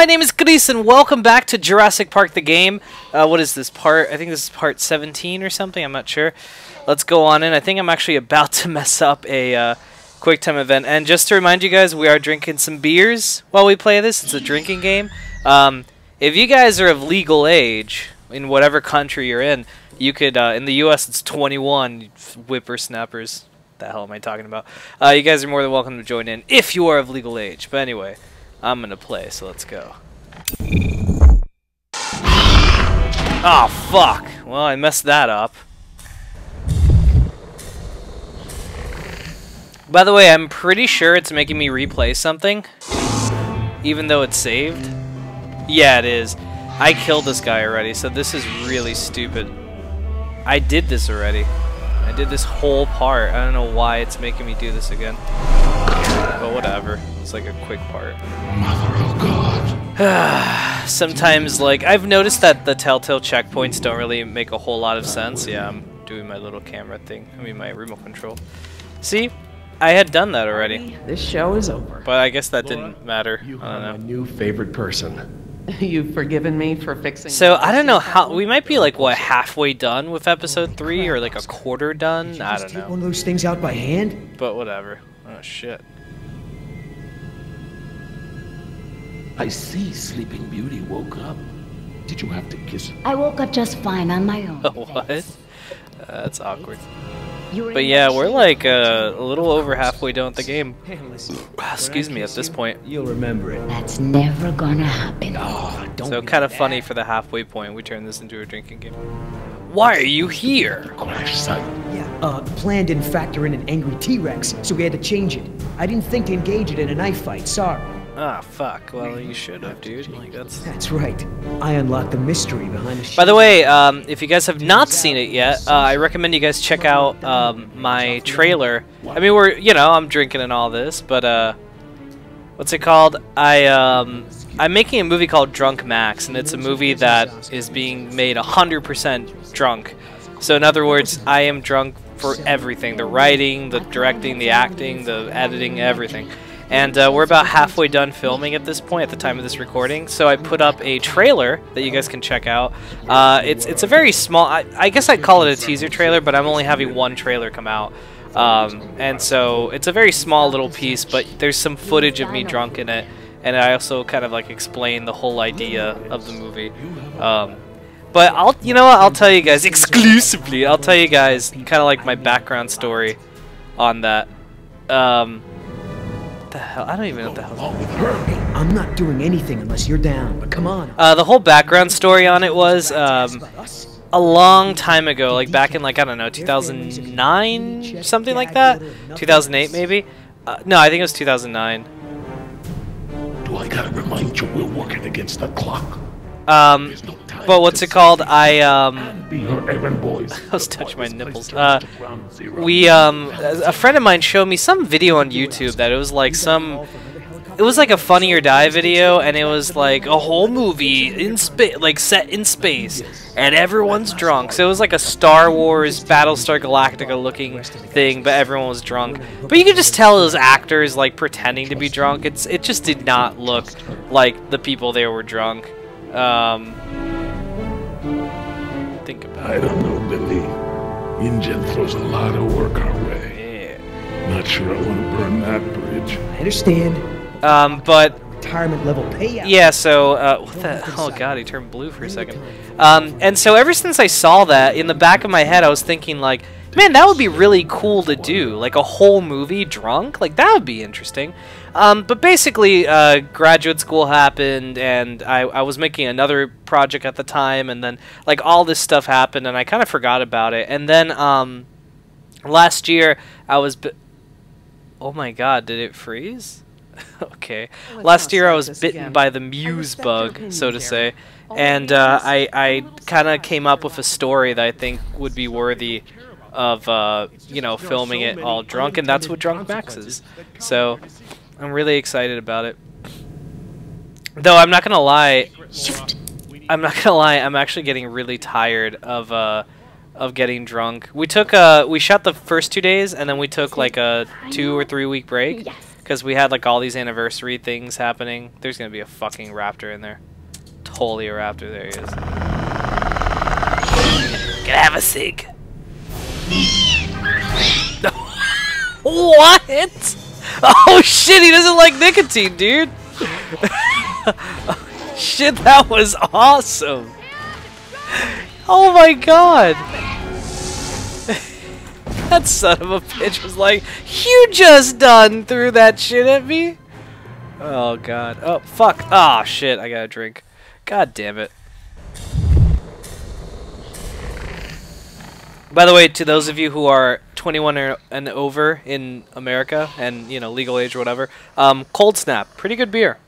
my name is Chris, and welcome back to Jurassic Park the game. Uh, what is this part? I think this is part 17 or something. I'm not sure. Let's go on in. I think I'm actually about to mess up a uh, quick time event. And just to remind you guys, we are drinking some beers while we play this. It's a drinking game. Um, if you guys are of legal age in whatever country you're in, you could. Uh, in the U.S., it's 21. Whippersnappers. What The hell am I talking about? Uh, you guys are more than welcome to join in if you are of legal age. But anyway. I'm gonna play, so let's go. Oh, fuck. Well, I messed that up. By the way, I'm pretty sure it's making me replay something. Even though it's saved. Yeah, it is. I killed this guy already, so this is really stupid. I did this already. I did this whole part. I don't know why it's making me do this again. But whatever. It's like a quick part. Mother of God. Sometimes, like, I've noticed that the Telltale checkpoints don't really make a whole lot of sense. Yeah, I'm doing my little camera thing. I mean, my remote control. See? I had done that already. This show is over. But I guess that didn't matter. You I are don't my know. new favorite person. You've forgiven me for fixing. So, I don't know how... We might be, like, what, halfway done with episode 3? Or, like, a quarter done? I don't Just take know. one of those things out by hand? But whatever. Oh, shit. I see Sleeping Beauty woke up. Did you have to kiss her? I woke up just fine on my own. what? Uh, that's awkward. But yeah, we're like uh, a little over halfway done with the game. Excuse me, at this point. You'll remember it. That's never gonna happen. Oh, don't So kind of funny for the halfway point, we turn this into a drinking game. Why are you here? Crash site. Yeah, uh, the plan didn't factor in an angry T-Rex, so we had to change it. I didn't think to engage it in a knife fight, sorry. Ah, fuck. Well, you should have, dude. Like that's. That's right. I unlocked the mystery behind the By the way, um, if you guys have not seen it yet, uh, I recommend you guys check out um, my trailer. I mean, we're you know I'm drinking and all this, but uh, what's it called? I um, I'm making a movie called Drunk Max, and it's a movie that is being made 100% drunk. So in other words, I am drunk for everything: the writing, the directing, the acting, the editing, everything. And uh, we're about halfway done filming at this point at the time of this recording. So I put up a trailer that you guys can check out. Uh, it's it's a very small. I, I guess I'd call it a teaser trailer, but I'm only having one trailer come out. Um, and so it's a very small little piece, but there's some footage of me drunk in it, and I also kind of like explain the whole idea of the movie. Um, but I'll, you know what? I'll tell you guys exclusively. I'll tell you guys kind of like my background story on that. Um, what the hell? I don't even know what the hell. Along with her. Hey, I'm not doing anything unless you're down, but come on. Uh, the whole background story on it was um, a long time ago, like back in like I don't know, 2009, something like that, 2008 maybe. Uh, no, I think it was 2009. Do I gotta remind you we're working against the clock? Um, There's no time but what's it called? I um. I was touching my nipples. Uh, we um, a friend of mine showed me some video on YouTube that it was like some. It was like a Funny or Die video, and it was like a whole movie in space, like set in space, and everyone's drunk. So it was like a Star Wars, Battlestar Galactica looking thing, but everyone was drunk. But you could just tell those actors like pretending to be drunk. It's it just did not look like the people there were drunk. Um, think about I it. don't know, Billy. InGen throws a lot of work our way. Yeah. Not sure I want to burn that bridge. I understand. Um, but Retirement level payout. Yeah, so, uh, what the, oh god, he turned blue for a second. Um, and so ever since I saw that, in the back of my head, I was thinking, like, man, that would be really cool to do. Like, a whole movie drunk? Like, that would be interesting. Um, but basically, uh, graduate school happened, and I, I was making another project at the time, and then, like, all this stuff happened, and I kind of forgot about it. And then, um, last year, I was... Oh my god, did it freeze? okay. Let's Last year I was bitten again. by the muse bug, so to say. And uh, I, I kind of came up with a story that I think would be worthy of, uh, you know, filming it all drunk, and that's what Drunk Max is. So I'm really excited about it. Though I'm not gonna lie, I'm not gonna lie, I'm actually getting really tired of uh of getting drunk. We took uh we shot the first two days and then we took like a two or three week break because we had like all these anniversary things happening. There's gonna be a fucking raptor in there. Totally a raptor. There he is. Can I have a cig? What? Oh shit! He doesn't like nicotine, dude. shit, that was awesome. Oh my god. that son of a bitch was like, you just done threw that shit at me? Oh god. Oh, fuck. Ah, oh, shit, I gotta drink. God damn it. By the way, to those of you who are 21 or, and over in America and, you know, legal age or whatever, um, Cold Snap, pretty good beer.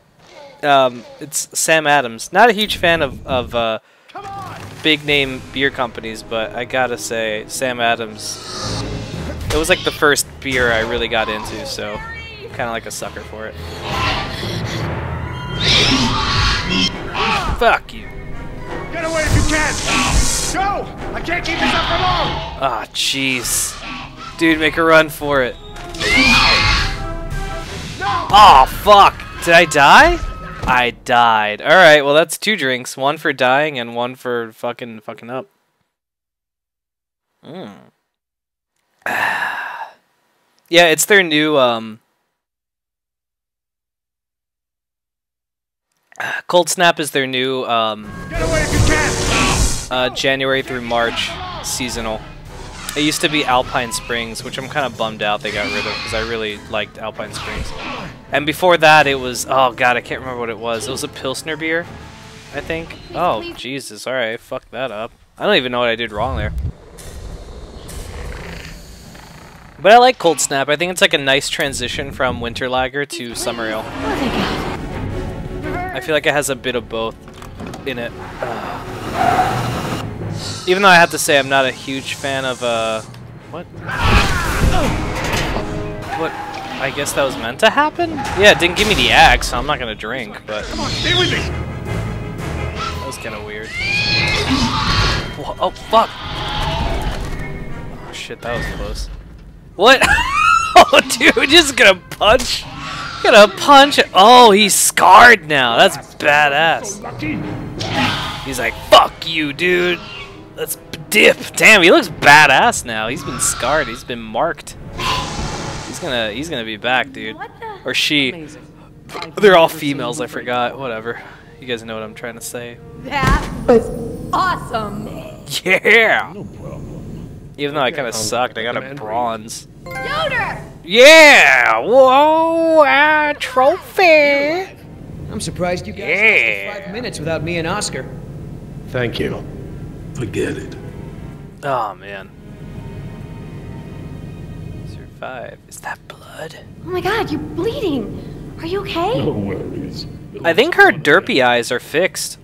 Um, it's Sam Adams. Not a huge fan of, of uh, big name beer companies, but I gotta say, Sam Adams, it was like the first beer I really got into, so kind of like a sucker for it. Fuck you. Get away if you can! Go! I can't keep this up for long! Ah, oh, jeez. Dude, make a run for it. Oh, fuck! Did I die? I died. Alright, well that's two drinks. One for dying and one for fucking fucking up. Mm. yeah, it's their new um Cold Snap is their new um, uh, January through March seasonal. It used to be Alpine Springs, which I'm kind of bummed out they got rid of because I really liked Alpine Springs. And before that, it was oh god, I can't remember what it was. It was a Pilsner beer, I think. Oh Jesus! All right, fuck that up. I don't even know what I did wrong there. But I like Cold Snap. I think it's like a nice transition from Winter Lager to Summer Ale. I feel like it has a bit of both in it. Even though I have to say I'm not a huge fan of, uh... What? What? I guess that was meant to happen? Yeah, it didn't give me the axe, so I'm not gonna drink, but... Come on, stay with me! That was kinda weird. Whoa, oh, fuck! Oh, shit, that was close. What? oh, dude, just gonna punch? Gonna punch it. Oh, he's scarred now. That's badass. He's like, fuck you, dude. Let's dip. Damn, he looks badass now. He's been scarred. He's been marked. He's gonna, he's gonna be back, dude. Or she. They're all females. I forgot. Whatever. You guys know what I'm trying to say. That was awesome. Yeah. No problem. Even though I kind of sucked, I got a bronze. Yoder! Yeah! Whoa! A trophy! I'm surprised you guys yeah. lasted five minutes without me and Oscar. Thank you. Forget it. Oh, man. Survive. Is that blood? Oh my god, you're bleeding! Are you okay? No worries. I think her derpy eyes are fixed.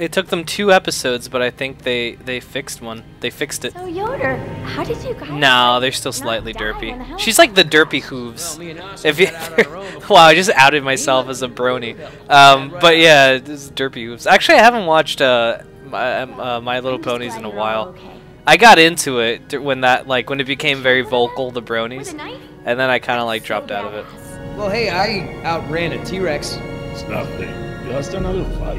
It took them two episodes, but I think they they fixed one. They fixed it. So Yoder, how did you guys? No, they're still slightly derpy. She's like the derpy hooves. If you, wow, I just outed myself as a brony. Um, but yeah, this is derpy hooves. Actually, I haven't watched uh, my, uh, my Little Ponies in a while. I got into it when that like when it became very vocal, the bronies, and then I kind of like dropped out of it. Well, hey, I outran a T-Rex. It's nothing. Just another fight.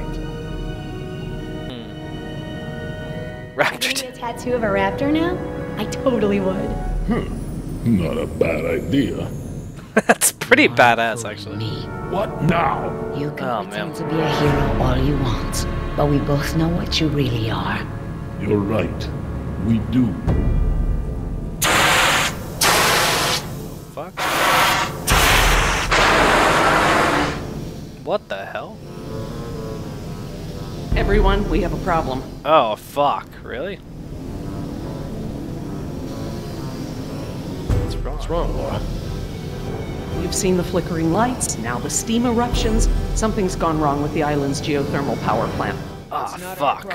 Hmm. Raptor. a tattoo of a raptor now? I totally would. Hmm. Not a bad idea. That's pretty badass, actually. Me. What now? You can Oh, pretend man. to be a hero all you want, but we both know what you really are. You're right. We do. Fuck. What the hell? Everyone, we have a problem. Oh, fuck. Really? What's wrong? What's wrong, Laura? You've seen the flickering lights, now the steam eruptions. Something's gone wrong with the island's geothermal power plant. Ah, fuck.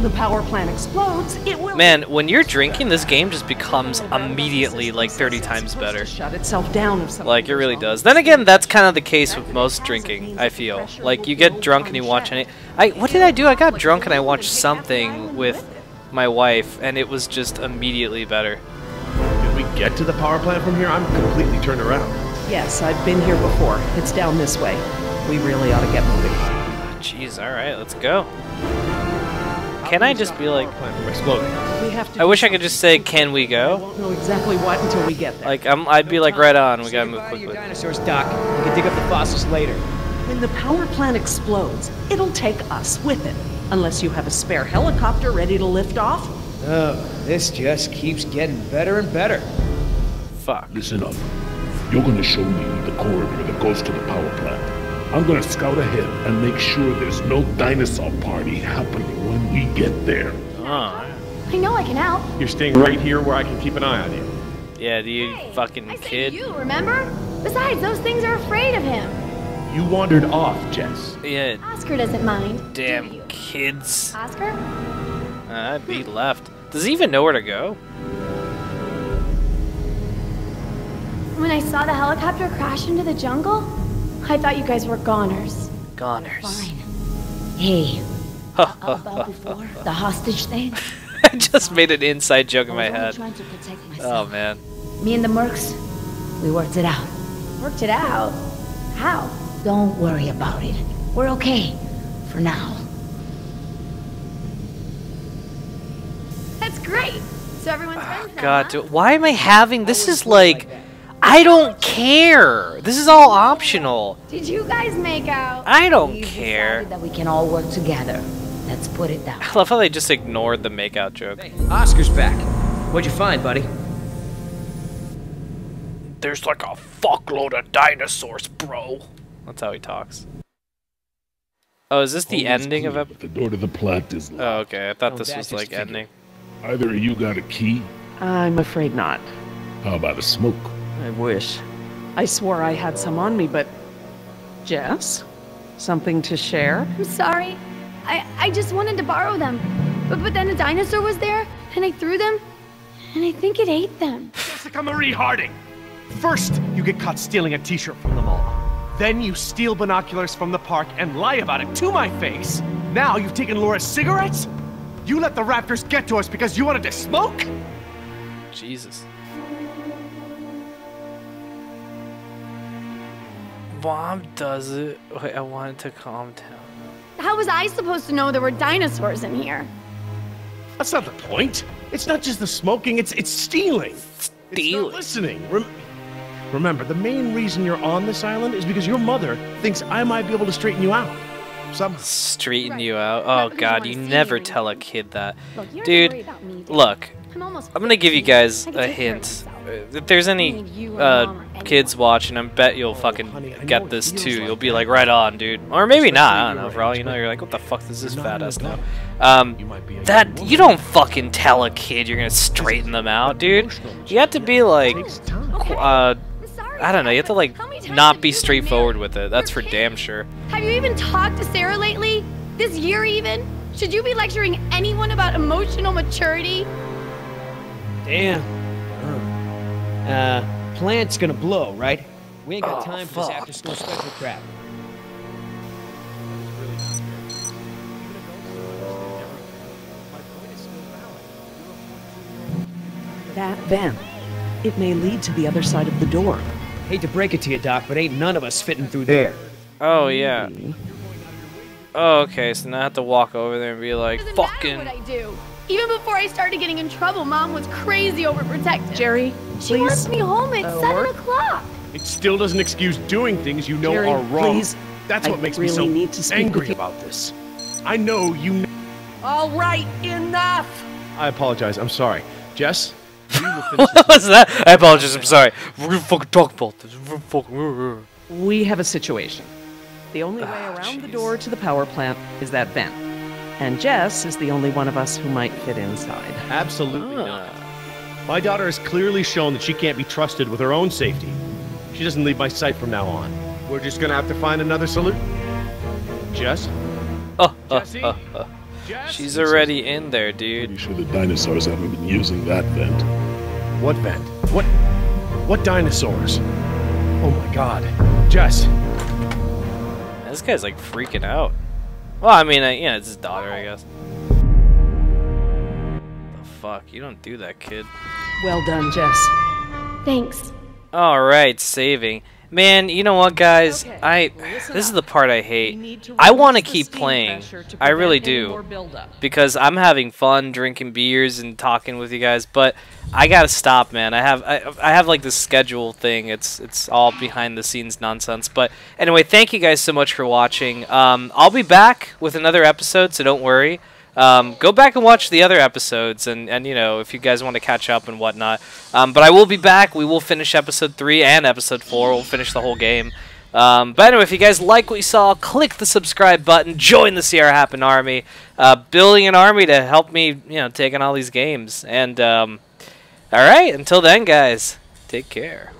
When the power plant explodes, it will Man, when you're drinking, this game just becomes immediately like 30 times better. shut itself down if something Like, it really does. Then again, that's kind of the case with most drinking, I feel. Like, you get drunk and you watch any... I What did I do? I got drunk and I watched something with my wife, and it was just immediately better. Did we get to the power plant from here? I'm completely turned around. Yes, I've been here before. It's down this way. We really ought to get moving. Jeez, alright, let's go. Can I just be like... Plan from exploding. We have to I wish I could just say, can we I go? won't know exactly what until we get there. Like, I'm, I'd be like, right on, we gotta move goodbye to your quickly. dinosaurs, Doc. You can dig up the fossils later. When the power plant explodes, it'll take us with it. Unless you have a spare helicopter ready to lift off. Oh, this just keeps getting better and better. Fuck. Listen up. You're gonna show me the corridor that goes to the power plant. I'm gonna scout ahead and make sure there's no dinosaur party happening when we get there. Oh, I know I can help. You're staying right here where I can keep an eye on you. yeah, do you Hey, fucking I said kid? you, remember? Besides, those things are afraid of him. You wandered off, Jess. Yeah, Oscar doesn't mind. do damn you? kids. Oscar? Uh, I'd be left. Does he even know where to go? When I saw the helicopter crash into the jungle, I thought you guys were goners. Goners. Fine. Hey, Ha, how about before? The hostage thing? I just made an inside joke in my head. trying to protect Oh man. Me and the Mercs, we worked it out. Worked it out. How? Don't worry about it. We're okay. For now. That's great. So everyone's ah, friends now, God, huh? dude, why am I having this? Is like, I don't care. This is all optional. Did you guys make out? I don't We've care. that we can all work together. Let's put it down. I love how they just ignored the makeout joke. Hey, Oscar's back. What'd you find, buddy? There's like a fuckload of dinosaurs, bro. That's how he talks. Oh, is this the All is ending of clear, ep- but The door to the plant is locked. Oh, okay. I thought Oh, this was like figured. ending. Either of you got a key. I'm afraid not. How about a smoke? I wish. I swore I had some on me, but. Jess? Something to share? I'm sorry. I, I just wanted to borrow them. But, but then a dinosaur was there, and I threw them, and I think it ate them. Jessica Marie Harding! First, you get caught stealing a t-shirt from the mall. Then you steal binoculars from the park and lie about it to my face. Now you've taken Laura's cigarettes? You let the raptors get to us because you wanted to smoke? Jesus. Mom does it. Wait, I wanted to calm down. How was I supposed to know there were dinosaurs in here? That's not the point. It's not just the smoking, it's it's stealing. It's Stealing. not listening. Rem- Remember, the main reason you're on this island is because your mother thinks I might be able to straighten you out. Somehow. Straighten Right. you out. Oh because you god, wanna you never anymore. tell a kid that. Look, you don't Dude, me, Dad. Look, I'm almost I'm gonna give you guys a take care hint. Myself. Uh, If there's any need you or uh, Mom or anyone. kids watching, I bet you'll fucking get this too. You'll be like, right on, dude. Or maybe not. I don't know. For all you know, you're like, what the fuck does this you're not fat ass know? Um, You might be a that you don't fucking tell a kid you're gonna straighten them out, dude. You have to be like, Takes time. Okay. uh, I'm sorry, I don't know. You have to like how many times not be straightforward with it. That's for damn sure. Have you even talked to Sarah lately? This year even? Should you be lecturing anyone about emotional maturity? Damn. Uh, plant's gonna blow, right? We ain't got Oh, time for this after school special crap. That vent. It may lead to the other side of the door. Hate to break it to you, Doc, but ain't none of us fitting through there. Oh yeah. Oh okay. So now I have to walk over there and be like, Doesn't fucking. Matter what I do. Even before I started getting in trouble, Mom was crazy overprotective. Gerry, she please. wants me home at uh, seven o'clock. It still doesn't excuse doing things you know Gerry, are wrong. please. That's I what makes really me so need to speak with angry you. about this. I know you. Kn- All right, enough! I apologize. I'm sorry, Jess. We will finish what was that? I apologize. I'm sorry. We're gonna fucking talk about this. We're fucking. We have a situation. The only way Ah, around the door to the power plant is that vent. And Jess is the only one of us who might fit inside. Absolutely not. Ah. My daughter has clearly shown that she can't be trusted with her own safety. She doesn't leave my sight from now on. We're just gonna have to find another solution. Jess? Oh, oh, Jesse? oh, oh. Jess? She's already in there, dude. Pretty sure the dinosaurs haven't been using that vent. What vent? What? What dinosaurs? Oh my god. Jess, This guy's like freaking out. Well, I mean, uh, yeah, it's his daughter, I guess. The fuck? You don't do that, kid. Well done, Jess. Thanks. All right, saving. Man, you know what, guys? Okay, I this is the part I hate. I want to keep playing. I really do. because I'm having fun drinking beers and talking with you guys. But I gotta stop, man. I have I, I have like this schedule thing. It's it's all behind the scenes nonsense. But anyway, thank you guys so much for watching. Um, I'll be back with another episode, so don't worry. Um, go back and watch the other episodes, and, and you know if you guys want to catch up and whatnot. Um, but I will be back. We will finish episode three and episode four. We'll finish the whole game. Um, but anyway, if you guys like what you saw, click the subscribe button. Join the CR Happen Army, uh, building an army to help me, you know, take on all these games. And um, all right, until then, guys, take care.